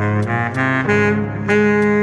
Mm-hmm.